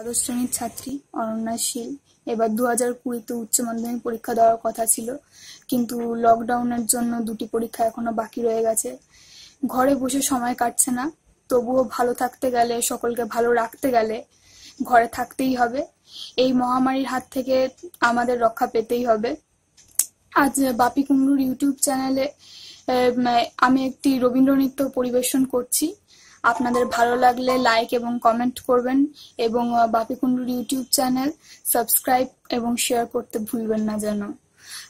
দ্বাদশ শ্রেণির ছাত্রী অনন্যা শীল। এবার দু হাজার কুড়িতে উচ্চ মাধ্যমিক পরীক্ষা দেওয়ার কথা ছিল, কিন্তু লকডাউনের জন্য দুটি পরীক্ষা এখনও বাকি রয়ে গেছে। ঘরে বসে সময় কাটছে না, তবুও ভালো থাকতে গেলে, সকলকে ভালো রাখতে গেলে ঘরে থাকতেই হবে। এই মহামারীর হাত থেকে আমাদের রক্ষা পেতেই হবে। আজ বাপি কুমড়ুর ইউটিউব চ্যানেলে আমি একটি রবীন্দ্র নৃত্য পরিবেশন করছি। আপনাদের ভালো লাগলে লাইক এবং কমেন্ট করবেন এবং বাপি ইউটিউব চ্যানেল সাবস্ক্রাইব এবং শেয়ার করতে ভুলবেন না যেন।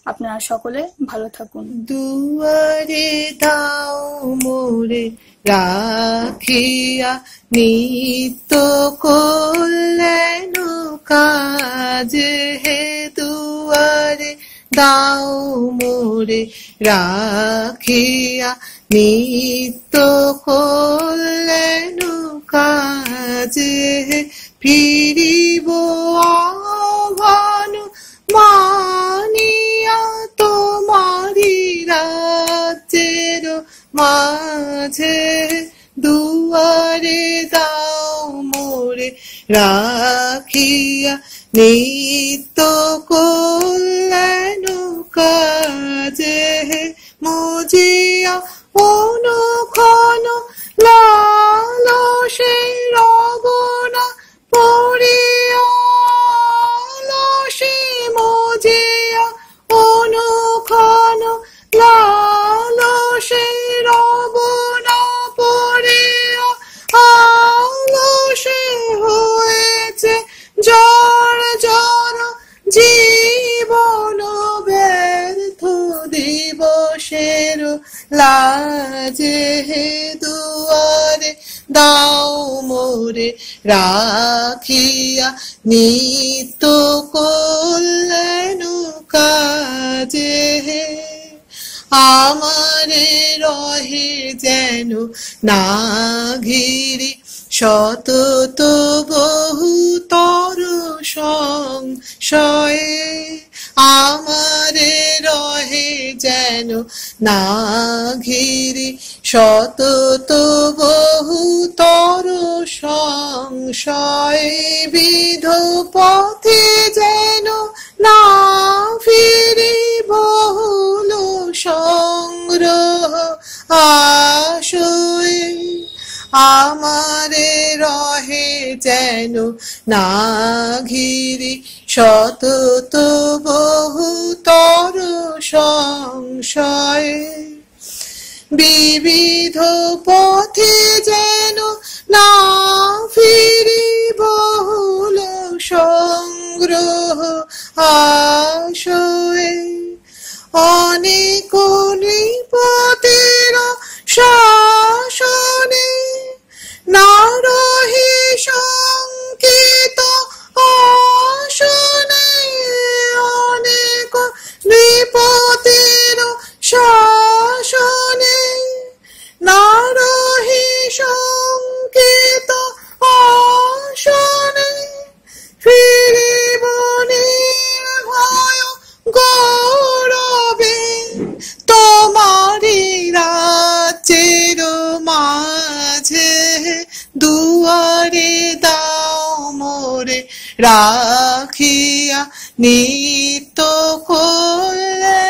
আপনারা সকলে ভালো থাকুন। দুয়ারে দাও মোরে, রাখিয়া নিত্য কল্যাণ কাজ। হে দুয়ারে দাও মোরে, রাখিয়া নিত্য কল্যাণ মাঝে দুয়ারে দাও মোরে রাখিয়া নিত্য কল্যাণ কাজে মজিয়া অনুক্ষণ লালসে রবনা পড়িয়া লাসে মজিয়া লাজে হে দুয়ারে, দাও মোরে রাখিয়া, নিত্য কল্যাণ কাজে হে। আমারে রহে যেন না ঘিরি শত বহুতর সংশয়ে। আমারে রহে যেন না ঘিরি শত বহুতর সংশয়ে, বিধ পথে যেন না ফিরি বহুল সংগ্রহ আশয়ে। আমারে রহে যেন না ঘিরি শত বহুতর সংশয়ে। বিবিধ পথে যেন না ফিরি বহুল সংগ্রহ আশয়ে। অনেক রাখিয়া নিত্য কাজে